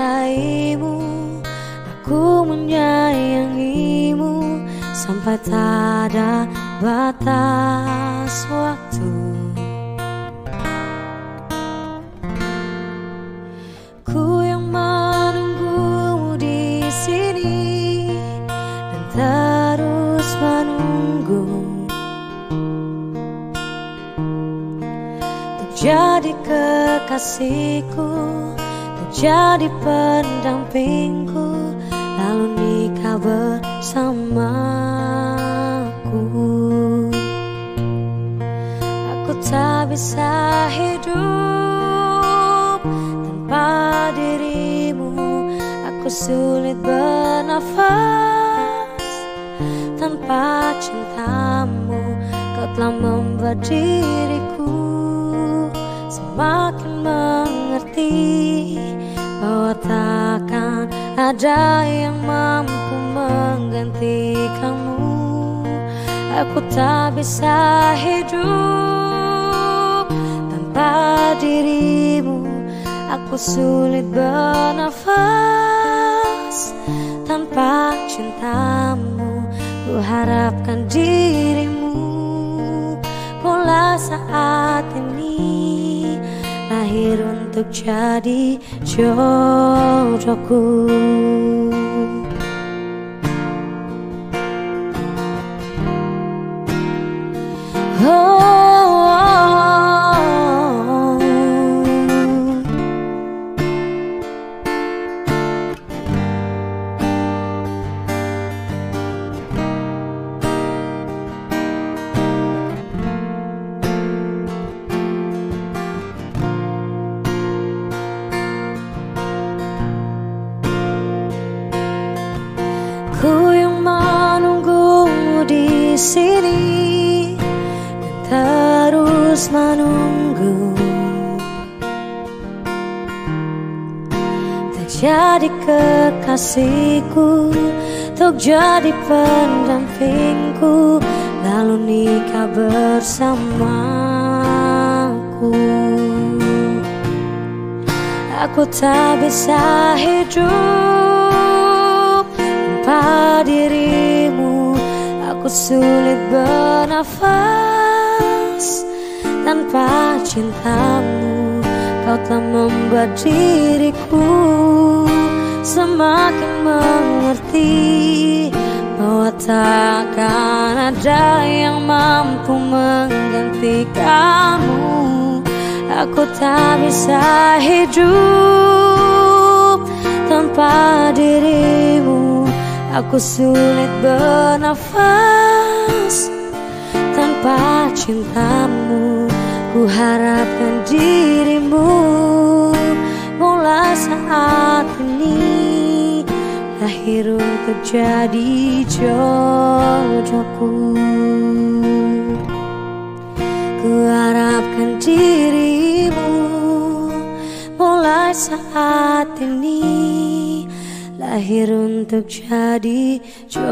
mencintaimu Aku menyayangimu Sampai tak ada batas waktu. Ku yang menunggu di sini Dan terus menunggu. Untuk jadi kekasihku jadi pendampingku Lalu nikah bersamaku. Aku tak bisa hidup tanpa dirimu. Aku sulit bernafas tanpa cintamu. Kau telah membuat diriku semakin mengerti Bahwa takkan ada yang mampu menggantikanmu Aku tak bisa hidup tanpa dirimu. Aku sulit bernafas tanpa cintamu. Ku harapkan dirimu mulai saat ini Lahir untuk jadi jodohku Ku terus menunggu Tak jadi kekasihku Untuk jadi pendampingku Lalu nikah bersamaku. Aku tak bisa hidup tanpa dirimu. Aku sulit bernafas tanpa cintamu? Kau telah membuat diriku semakin mengerti Bahwa takkan ada yang mampu menggantikanmu Aku tak bisa hidup tanpa dirimu. Aku sulit bernafas tanpa cintamu Ku harapkan dirimu mulai saat ini. Lahir untuk jadi jodohku. Ku harapkan dirimu mulai saat ini. Lahir untuk jadi jodohku